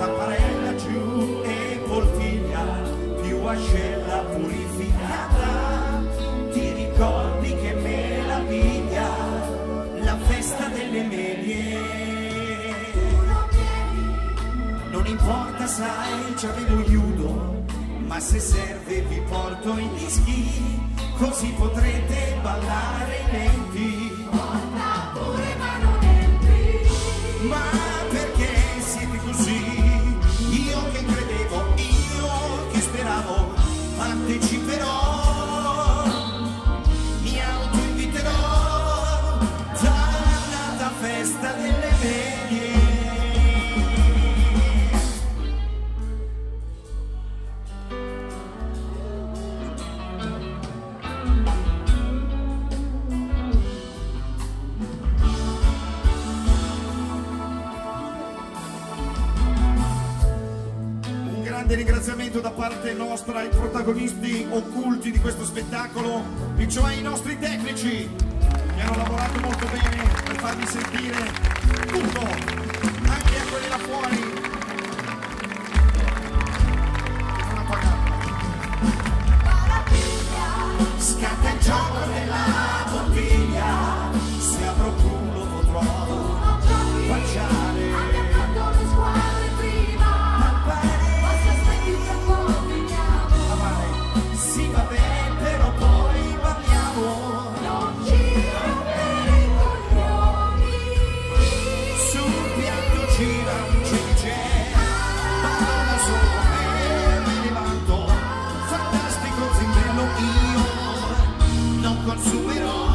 tapparella giù e poltiglia, più ascella purificata. Ti ricordi che meraviglia la festa delle medie? Non importa, sai, ci avevo iudo, ma se serve vi porto i dischi, così potrete ballare grande ringraziamento da parte nostra ai protagonisti occulti di questo spettacolo, e cioè i nostri tecnici, che hanno lavorato molto bene per farvi sentire tutto, anche a quelli là fuori. consumieron.